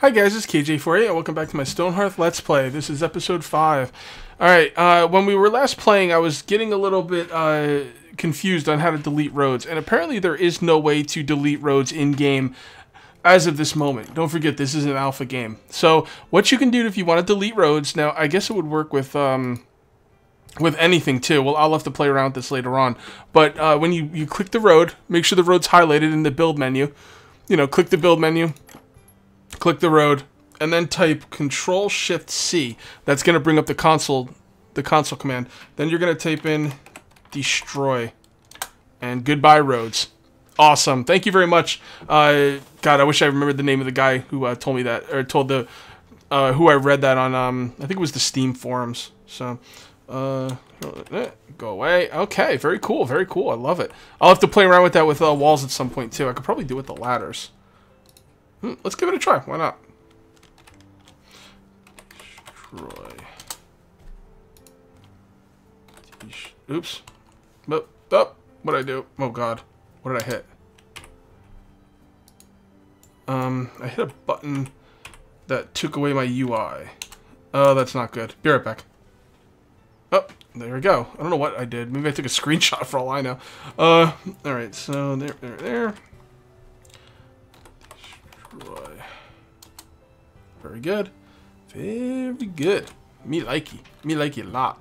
Hi guys, it's Kage848 and welcome back to my Stonehearth Let's Play. This is episode 5. Alright, uh, when we were last playing, I was getting a little bit uh, confused on how to delete roads, and apparently there is no way to delete roads in-game as of this moment. Don't forget, this is an alpha game. So, what you can do if you want to delete roads, now, I guess it would work with... Um, with anything too. Well, I'll have to play around with this later on. But uh, when you, you click the road, make sure the road's highlighted in the build menu. You know, click the build menu, click the road, and then type Control Shift C. That's going to bring up the console, the console command. Then you're going to type in destroy, and goodbye roads. Awesome. Thank you very much. Uh, God, I wish I remembered the name of the guy who uh, told me that, or told the, uh, who I read that on, um, I think it was the Steam forums. So, uh, go away. Okay, very cool, very cool. I love it. I'll have to play around with that with uh, walls at some point too. I could probably do it with the ladders. Hmm, let's give it a try. Why not? Destroy. Oops. Oh, oh, what did I do? Oh god. What did I hit? Um, I hit a button that took away my UI. Oh, that's not good. Be right back. Oh, there we go. I don't know what I did. Maybe I took a screenshot for all I know. Uh, alright, so there, there, there. Very good. Very good. Me like likey. Me like likey a lot.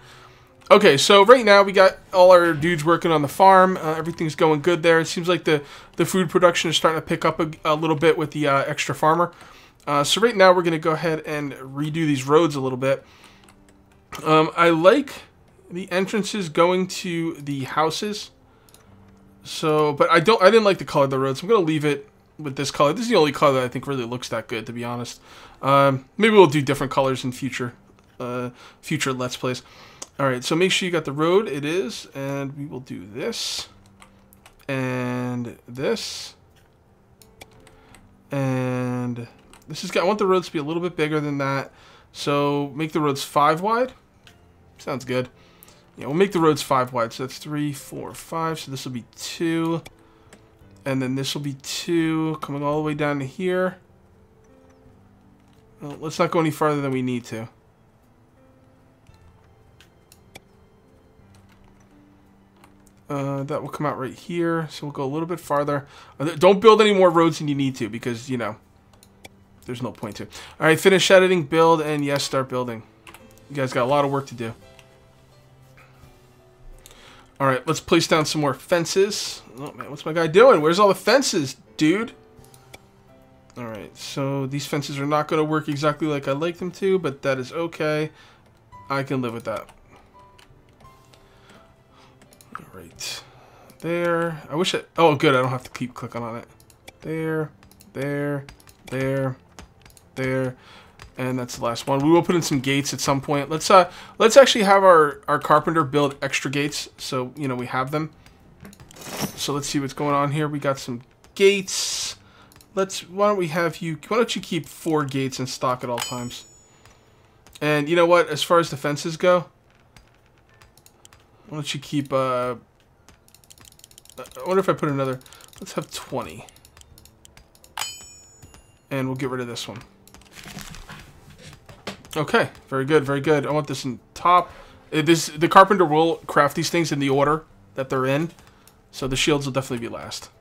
Okay, so right now we got all our dudes working on the farm. Uh, everything's going good there. It seems like the, the food production is starting to pick up a, a little bit with the uh, extra farmer. Uh, so right now we're going to go ahead and redo these roads a little bit. Um, I like the entrances going to the houses. So, but I don't, I didn't like the color of the roads. I'm going to leave it with this color. This is the only color that I think really looks that good, to be honest. Um, maybe we'll do different colors in future, uh, future Let's Plays. Alright, so make sure you got the road. It is. And we will do this. And this. And this is, I want the roads to be a little bit bigger than that. So make the roads five wide. Sounds good. Yeah, we'll make the roads five wide. So that's three, four, five. So this will be two. And then this will be two, coming all the way down to here. Well, let's not go any farther than we need to. Uh, that will come out right here. So we'll go a little bit farther. Uh, don't build any more roads than you need to because, you know, there's no point to. All right, finish editing, build, and yes, start building. You guys got a lot of work to do. All right, let's place down some more fences. Oh, man, what's my guy doing? Where's all the fences, dude? All right, so these fences are not going to work exactly like I like them to, but that is okay. I can live with that. All right, there. I wish I... Oh, good, I don't have to keep clicking on it. There, there, there, there and that's the last one. We will put in some gates at some point. Let's uh let's actually have our our carpenter build extra gates so you know we have them. So let's see what's going on here. We got some gates. Let's why don't we have you why don't you keep four gates in stock at all times? And you know what, as far as the fences go, why don't you keep uh I wonder if I put another let's have 20. And we'll get rid of this one. Okay, very good, very good. I want this in top. Uh, this the carpenter will craft these things in the order that they're in, so the shields will definitely be last.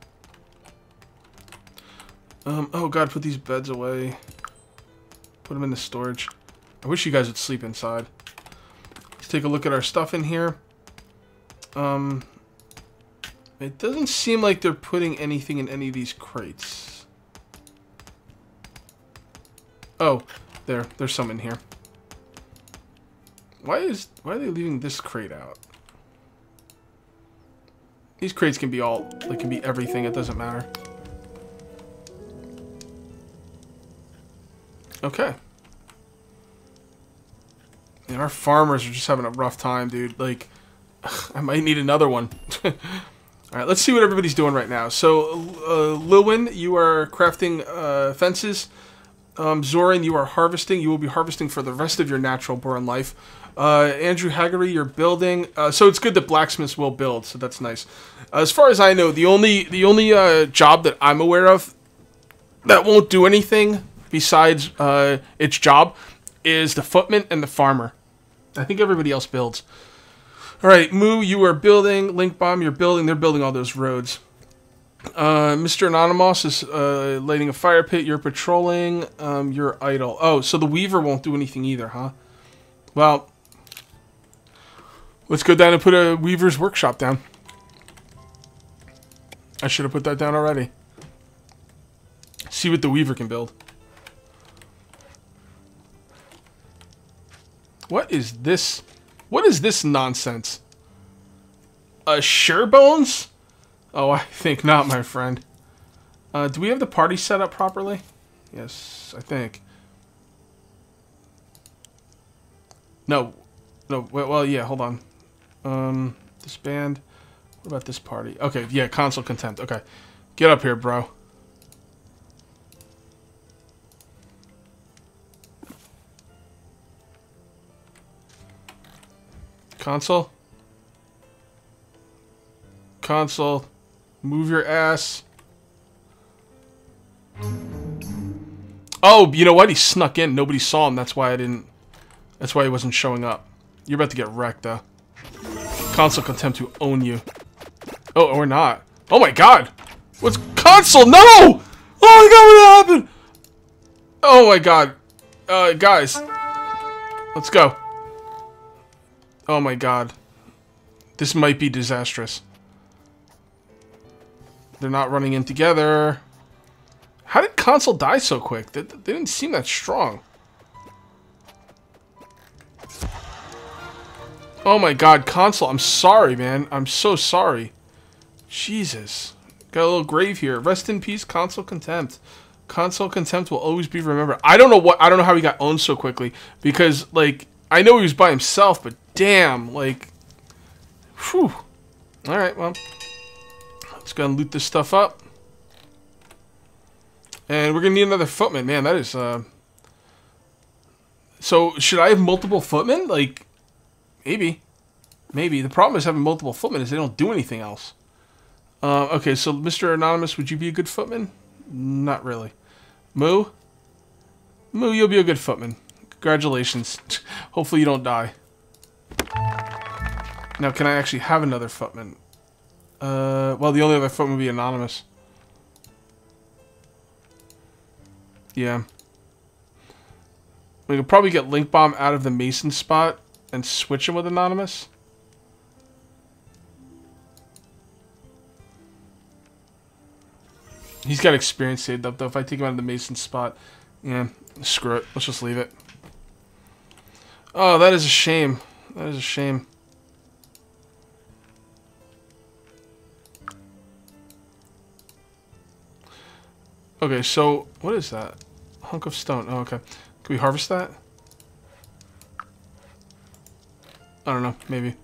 Um, oh god, put these beds away. Put them in the storage. I wish you guys would sleep inside. Let's take a look at our stuff in here. Um, it doesn't seem like they're putting anything in any of these crates. Oh, there, there's some in here. Why is why are they leaving this crate out? These crates can be all they can be everything, it doesn't matter. Okay. And our farmers are just having a rough time, dude. Like, I might need another one. Alright, let's see what everybody's doing right now. So, uh, Lilwin, you are crafting uh, fences. Um, Zoran, you are harvesting. You will be harvesting for the rest of your natural born life. Uh, Andrew Haggery, you're building. Uh, so it's good that blacksmiths will build. So that's nice. As far as I know, the only the only uh, job that I'm aware of that won't do anything besides uh, its job is the footman and the farmer. I think everybody else builds. All right, Moo, you are building. Link Bomb, you're building. They're building all those roads. Uh, Mr. Anonymous is uh, lighting a fire pit. You're patrolling. Um, you're idle. Oh, so the Weaver won't do anything either, huh? Well, let's go down and put a Weaver's workshop down. I should have put that down already. See what the Weaver can build. What is this? What is this nonsense? A sure bones? Oh, I think not, my friend. Uh, do we have the party set up properly? Yes, I think. No. No, well, yeah, hold on. Um, disband. What about this party? Okay, yeah, console contempt. Okay. Get up here, bro. Console? Console. Move your ass. Oh, you know what? He snuck in. Nobody saw him. That's why I didn't... That's why he wasn't showing up. You're about to get wrecked, though. Console contempt to own you. Oh, or not. Oh my god! What's console? No! Oh my god, what happened? Oh my god. Uh, guys. Let's go. Oh my god. This might be disastrous. They're not running in together. How did console die so quick? They, they didn't seem that strong. Oh my god, console, I'm sorry, man. I'm so sorry. Jesus. Got a little grave here. Rest in peace, console contempt. Console contempt will always be remembered. I don't know what I don't know how he got owned so quickly. Because like I know he was by himself, but damn, like Whew. Alright, well. Let's go and loot this stuff up. And we're gonna need another footman. Man, that is uh So should I have multiple footmen? Like maybe. Maybe. The problem is having multiple footmen is they don't do anything else. Uh, okay, so Mr. Anonymous, would you be a good footman? Not really. Moo? Moo, you'll be a good footman. Congratulations. Hopefully you don't die. Now, can I actually have another footman? Uh, well, the only other footman would be Anonymous. Yeah. We could probably get Link Bomb out of the Mason spot and switch him with Anonymous. He's got experience saved up, though. If I take him out of the Mason spot, yeah, screw it. Let's just leave it. Oh, that is a shame. That is a shame. Okay, so what is that? Hunk of stone. Oh, okay. Can we harvest that? I don't know. Maybe.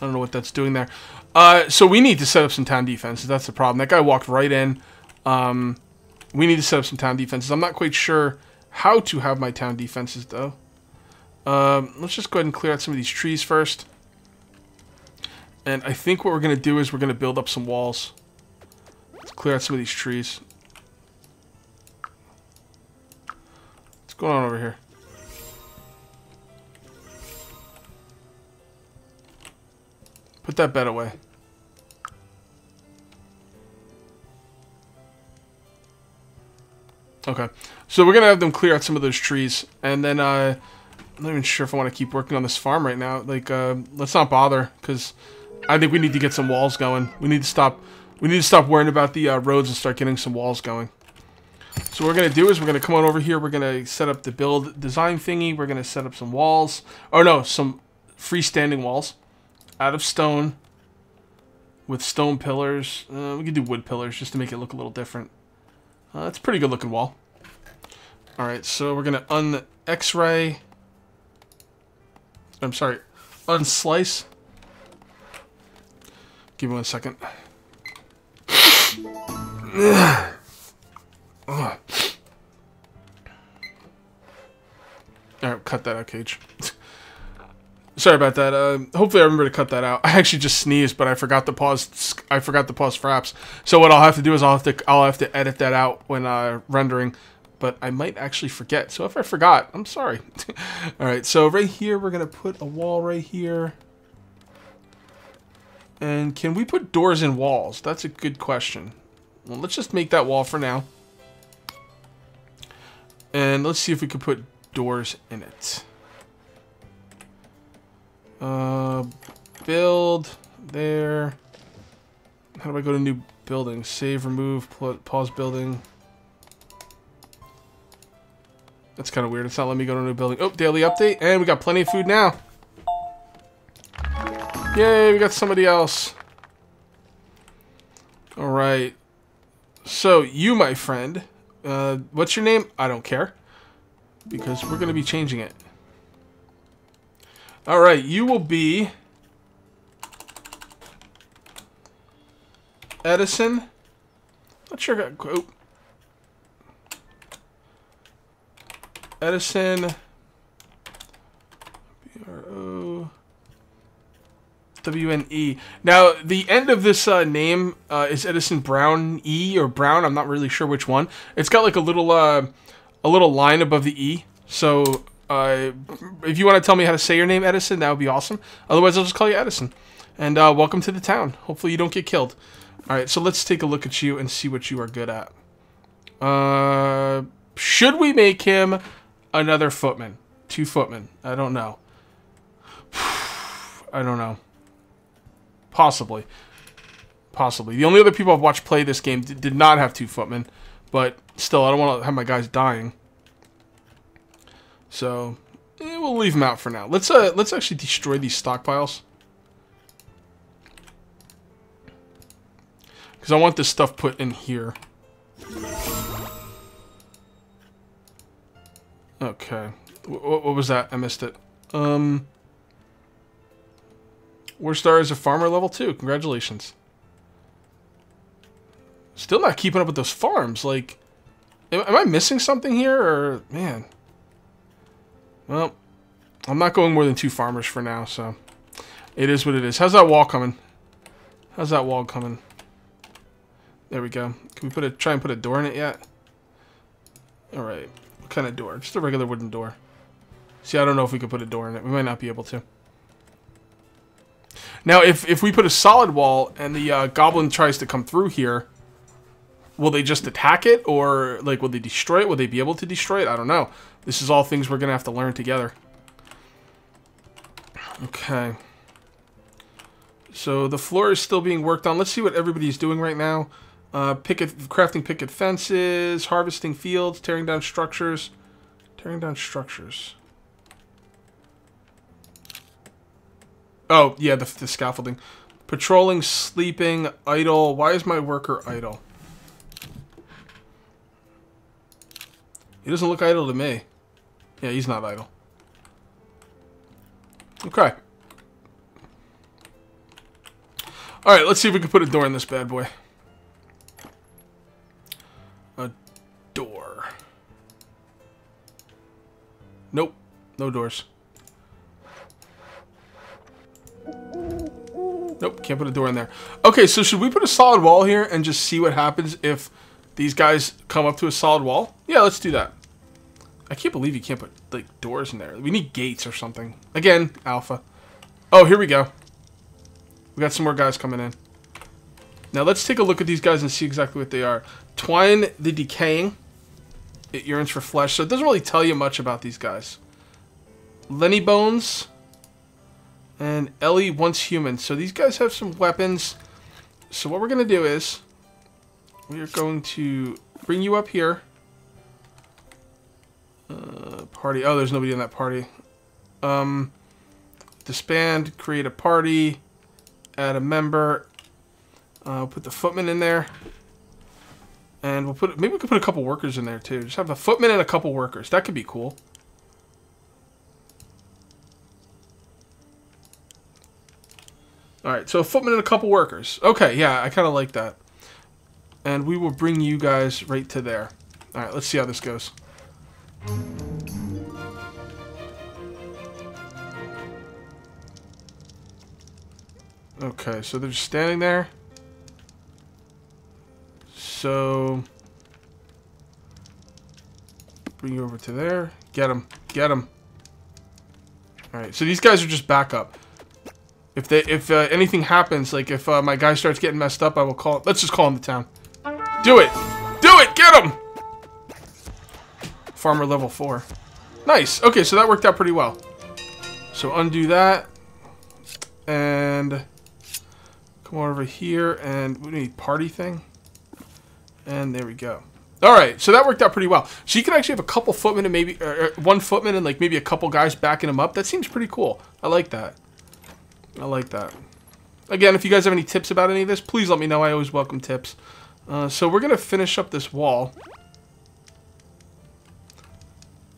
I don't know what that's doing there. Uh, so we need to set up some town defenses. That's the problem. That guy walked right in. Um, we need to set up some town defenses. I'm not quite sure how to have my town defenses, though. Um, let's just go ahead and clear out some of these trees first. And I think what we're going to do is we're going to build up some walls. Clear out some of these trees. What's going on over here? Put that bed away. Okay. So we're going to have them clear out some of those trees. And then, uh, I'm not even sure if I want to keep working on this farm right now. Like, uh, let's not bother. Because I think we need to get some walls going. We need to stop we need to stop worrying about the uh, roads and start getting some walls going. So what we're going to do is we're going to come on over here. We're going to set up the build design thingy. We're going to set up some walls. Oh, no, some freestanding walls out of stone with stone pillars. Uh, we can do wood pillars just to make it look a little different. Uh, it's a pretty good looking wall. Alright, so we're going to un-x-ray. I'm sorry, unslice. Give me one second. Alright, cut that out, Kage. Sorry about that. Uh, hopefully, I remember to cut that out. I actually just sneezed, but I forgot to pause. I forgot to pause fraps. So what I'll have to do is I'll have to I'll have to edit that out when uh, rendering. But I might actually forget. So if I forgot, I'm sorry. All right. So right here, we're gonna put a wall right here. And can we put doors in walls? That's a good question. Well, let's just make that wall for now. And let's see if we could put doors in it. Uh, build there. How do I go to new building? Save, remove, pause building. That's kind of weird. It's not letting me go to a new building. Oh, daily update. And we got plenty of food now. Yay, we got somebody else. Alright. So, you, my friend. Uh, what's your name? I don't care. Because we're going to be changing it. Alright, you will be... Edison. Not sure. Oh. Edison. W-N-E. Now, the end of this uh, name uh, is Edison Brown E or Brown. I'm not really sure which one. It's got like a little, uh, a little line above the E. So uh, if you want to tell me how to say your name, Edison, that would be awesome. Otherwise, I'll just call you Edison. And uh, welcome to the town. Hopefully, you don't get killed. All right, so let's take a look at you and see what you are good at. Uh, should we make him another footman? Two footmen? I don't know. I don't know. Possibly. Possibly. The only other people I've watched play this game did not have two footmen. But still, I don't want to have my guys dying. So, eh, we'll leave them out for now. Let's uh, let's actually destroy these stockpiles. Because I want this stuff put in here. Okay. What, what was that? I missed it. Um... War Star is a farmer level 2. Congratulations. Still not keeping up with those farms. Like, am, am I missing something here? Or, man... Well, I'm not going more than two farmers for now, so it is what it is. How's that wall coming? How's that wall coming? There we go. Can we put a try and put a door in it yet? All right. What kind of door? Just a regular wooden door. See, I don't know if we could put a door in it. We might not be able to. Now, if, if we put a solid wall and the uh, goblin tries to come through here, will they just attack it? Or, like, will they destroy it? Will they be able to destroy it? I don't know. This is all things we're going to have to learn together. Okay. So the floor is still being worked on. Let's see what everybody's doing right now. Uh, picket, crafting picket fences, harvesting fields, tearing down structures. Tearing down structures. Oh, yeah, the, the scaffolding. Patrolling, sleeping, idle. Why is my worker idle? He doesn't look idle to me. Yeah, he's not idle. Okay. Alright, let's see if we can put a door in this bad boy. A door. Nope. No doors. Nope, can't put a door in there. Okay, so should we put a solid wall here and just see what happens if these guys come up to a solid wall? Yeah, let's do that. I can't believe you can't put, like, doors in there. We need gates or something. Again, alpha. Oh, here we go. We got some more guys coming in. Now, let's take a look at these guys and see exactly what they are. Twine the Decaying. It yearns for flesh. So it doesn't really tell you much about these guys. Lenny Bones. And Ellie Once Human. So these guys have some weapons. So what we're going to do is... We are going to bring you up here. Uh, party. Oh, there's nobody in that party. Um, disband, create a party, add a member. Uh, put the footman in there. And we'll put, maybe we could put a couple workers in there too. Just have a footman and a couple workers. That could be cool. Alright, so a footman and a couple workers. Okay, yeah, I kind of like that. And we will bring you guys right to there. Alright, let's see how this goes. Okay, so they're just standing there. So... Bring you over to there. Get him. Get him. Alright, so these guys are just backup. If they, if uh, anything happens, like if uh, my guy starts getting messed up, I will call. Let's just call him to town. Do it, do it, get him. Farmer level four. Nice. Okay, so that worked out pretty well. So undo that, and come over here, and we need party thing, and there we go. All right, so that worked out pretty well. So you can actually have a couple footmen and maybe one footman and like maybe a couple guys backing him up. That seems pretty cool. I like that. I like that. Again, if you guys have any tips about any of this, please let me know. I always welcome tips. Uh, so we're going to finish up this wall.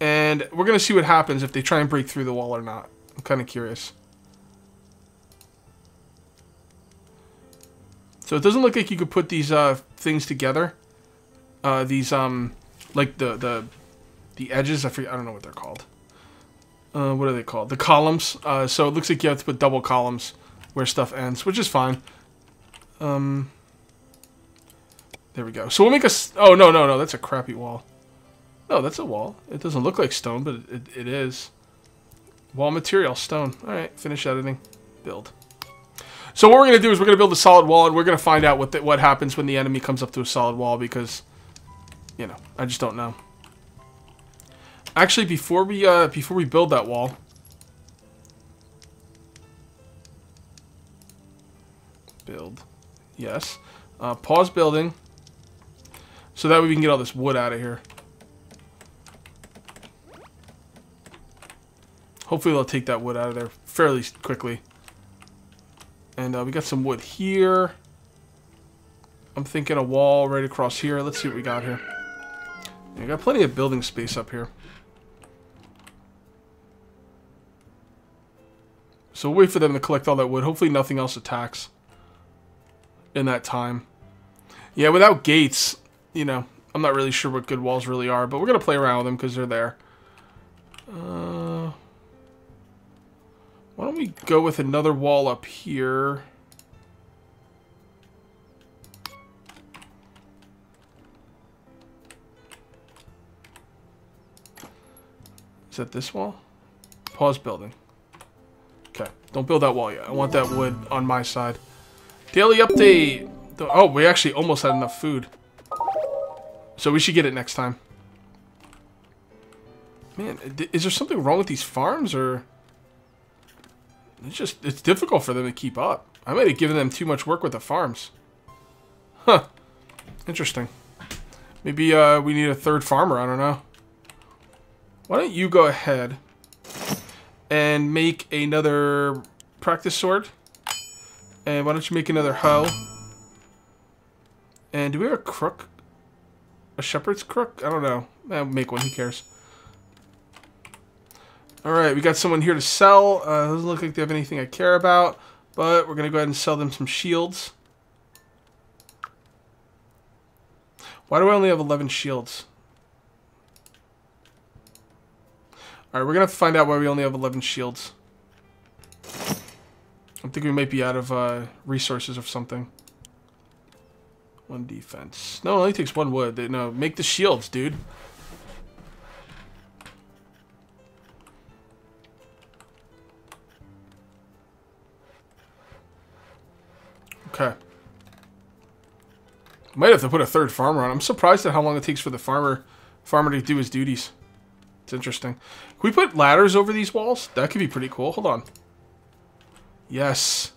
And we're going to see what happens if they try and break through the wall or not. I'm kind of curious. So it doesn't look like you could put these uh, things together uh, these um like the the the edges. I forget. I don't know what they're called. Uh, what are they called? The columns. Uh, so it looks like you have to put double columns where stuff ends, which is fine. Um, there we go. So we'll make a. Oh no no no! That's a crappy wall. No, that's a wall. It doesn't look like stone, but it, it is. Wall material, stone. All right, finish editing, build. So what we're gonna do is we're gonna build a solid wall, and we're gonna find out what the, what happens when the enemy comes up to a solid wall because you know, I just don't know. Actually, before we uh, before we build that wall, build, yes, uh, pause building, so that way we can get all this wood out of here. Hopefully they'll take that wood out of there fairly quickly. And uh, we got some wood here. I'm thinking a wall right across here. Let's see what we got here. I got plenty of building space up here. So we'll wait for them to collect all that wood. Hopefully nothing else attacks in that time. Yeah, without gates, you know, I'm not really sure what good walls really are, but we're going to play around with them because they're there. Uh, why don't we go with another wall up here? Is that this wall? Pause building. Don't build that wall yet. I want that wood on my side. Daily update. Oh, we actually almost had enough food. So we should get it next time. Man, is there something wrong with these farms, or... It's just, it's difficult for them to keep up. I might have given them too much work with the farms. Huh. Interesting. Maybe uh, we need a third farmer, I don't know. Why don't you go ahead and make another practice sword? And why don't you make another hoe? And do we have a crook? A shepherd's crook? I don't know. I'll make one, who cares? Alright, we got someone here to sell. Uh, doesn't look like they have anything I care about. But we're going to go ahead and sell them some shields. Why do I only have 11 shields? Alright, we're gonna have to find out why we only have 11 shields. I think we might be out of uh, resources or something. One defense. No, it only takes one wood. No, make the shields, dude. Okay. Might have to put a third farmer on. I'm surprised at how long it takes for the farmer farmer to do his duties. It's interesting. Can we put ladders over these walls? That could be pretty cool. Hold on. Yes.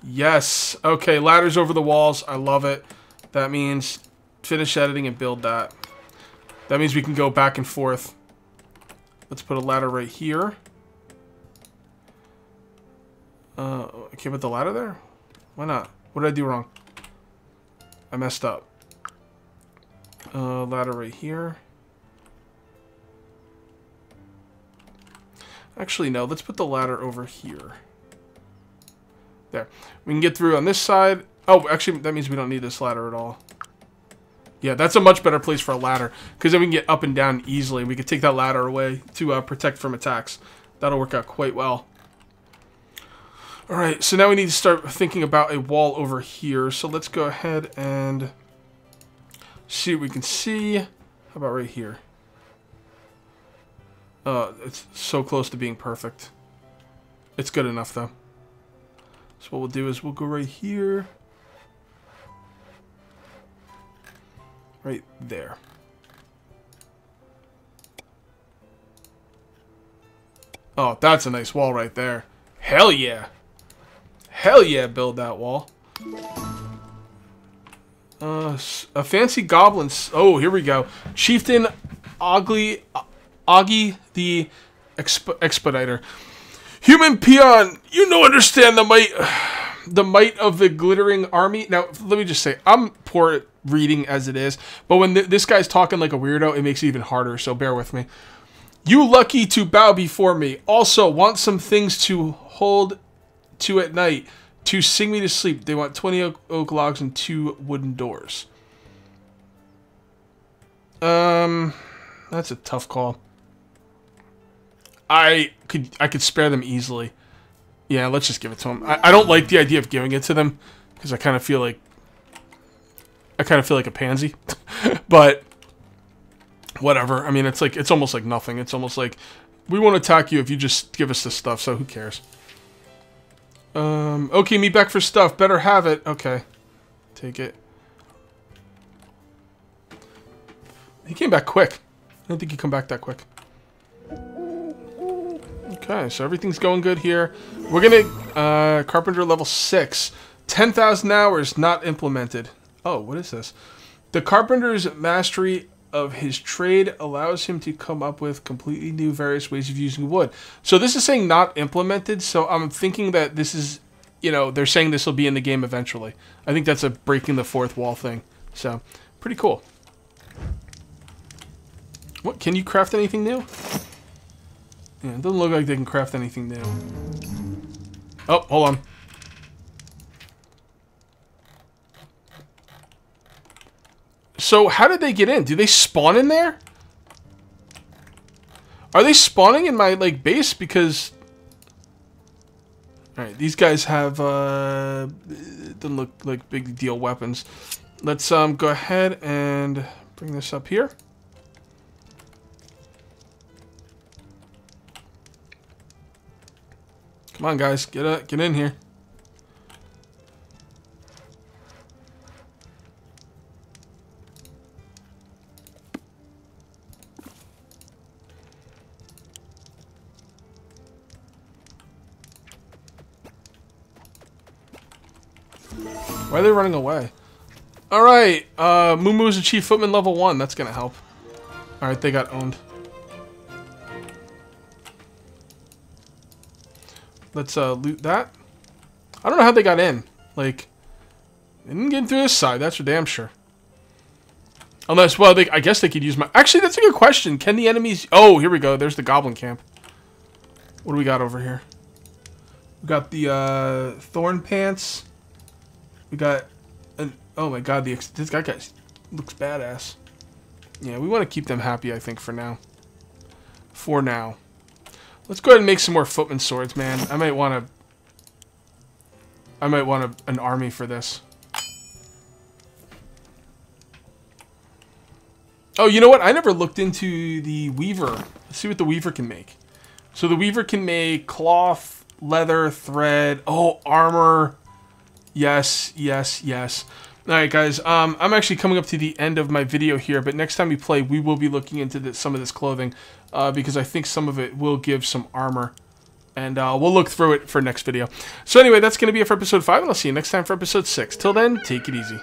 Yes. Okay, ladders over the walls. I love it. That means finish editing and build that. That means we can go back and forth. Let's put a ladder right here. Uh, I can't put the ladder there? Why not? What did I do wrong? I messed up. Uh, ladder right here. Actually, no. Let's put the ladder over here. There. We can get through on this side. Oh, actually, that means we don't need this ladder at all. Yeah, that's a much better place for a ladder. Because then we can get up and down easily. We can take that ladder away to uh, protect from attacks. That'll work out quite well. All right, so now we need to start thinking about a wall over here. So let's go ahead and see what we can see. How about right here? Uh, it's so close to being perfect. It's good enough, though. So what we'll do is we'll go right here. Right there. Oh, that's a nice wall right there. Hell yeah. Hell yeah, build that wall. Uh, a fancy goblin. Oh, here we go. Chieftain Ogly, Augie the Exp Expediter. Human peon, you no understand the might, the might of the glittering army. Now, let me just say, I'm poor at reading as it is, but when th this guy's talking like a weirdo, it makes it even harder. So bear with me. You lucky to bow before me. Also, want some things to hold to at night to sing me to sleep. They want 20 oak, oak logs and two wooden doors. Um, that's a tough call. I could I could spare them easily. Yeah, let's just give it to them. I, I don't like the idea of giving it to them because I kind of feel like I kind of feel like a pansy, but whatever. I mean, it's like it's almost like nothing. It's almost like we won't attack you if you just give us this stuff. So who cares? Um, okay, me back for stuff. Better have it. Okay. Take it. He came back quick. I didn't think he'd come back that quick. Okay, so everything's going good here. We're gonna, uh, Carpenter level 6. 10,000 hours not implemented. Oh, what is this? The Carpenter's mastery of his trade allows him to come up with completely new various ways of using wood. So this is saying not implemented, so I'm thinking that this is, you know, they're saying this will be in the game eventually. I think that's a breaking the fourth wall thing. So, pretty cool. What, can you craft anything new? Yeah, it doesn't look like they can craft anything new. Oh, hold on. So how did they get in? Do they spawn in there? Are they spawning in my like base? Because all right, these guys have uh, doesn't look like big deal weapons. Let's um go ahead and bring this up here. Come on, guys, get uh, get in here. Why are they running away? Alright, uh, Mumu's a chief footman level 1. That's gonna help. Alright, they got owned. Let's uh, loot that. I don't know how they got in. Like, they didn't get through this side, that's for damn sure. Unless, well, they, I guess they could use my... Actually, that's a good question. Can the enemies... Oh, here we go. There's the goblin camp. What do we got over here? We got the uh, thorn pants. We got an oh my god, the this guy guy looks badass. Yeah, we want to keep them happy, I think, for now. For now. Let's go ahead and make some more footman swords, man. I might want to... I might want a, an army for this. Oh, you know what? I never looked into the Weaver. Let's see what the Weaver can make. So the Weaver can make cloth, leather, thread, oh, armor, Yes, yes, yes. Alright guys, um, I'm actually coming up to the end of my video here, but next time we play, we will be looking into the, some of this clothing, uh, because I think some of it will give some armor, and uh, we'll look through it for next video. So anyway, that's going to be it for episode 5, and I'll see you next time for episode 6. Till then, take it easy.